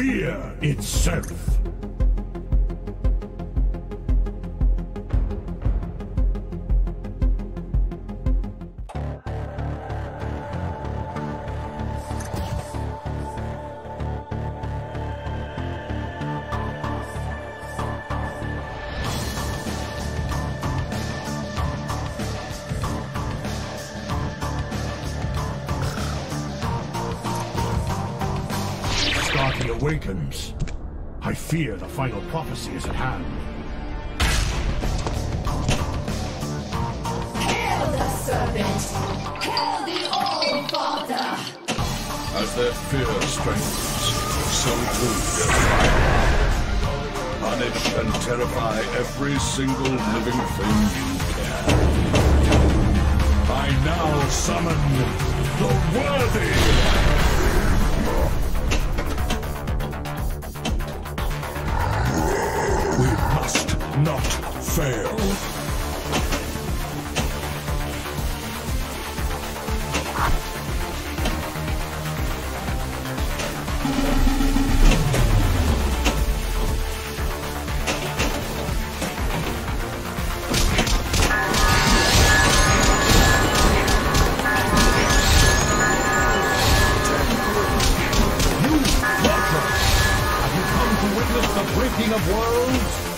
Fear itself. Skadi awakens. I fear the final prophecy is at hand. Hail the serpent! Hail the All-Father! As their fear strengthens, so too their fire. Punish and terrify every single living thing you can. I now summon the worthy! Fail. You, Have you come to witness the breaking of worlds?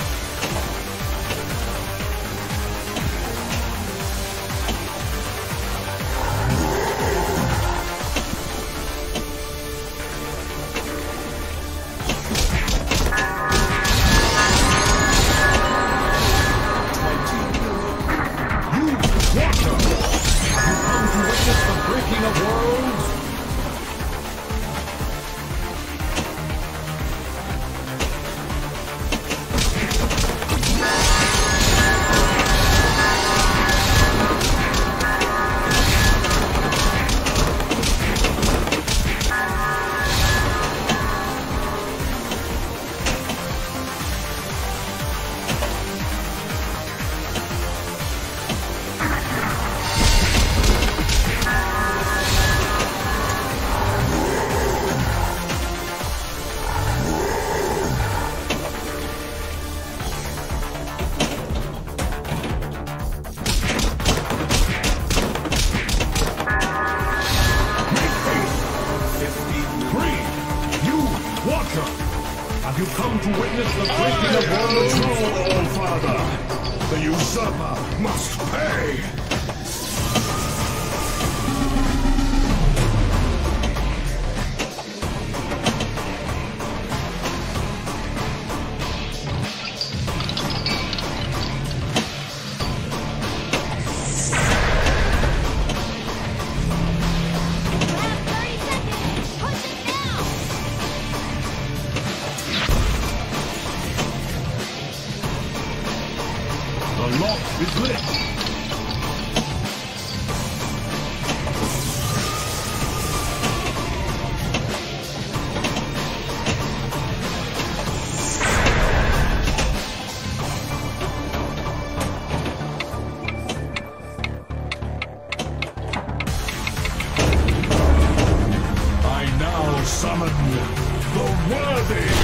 Have you come to witness the breaking of worlds? No, All Father. The usurper must pay. lot now grip. summon the worthy!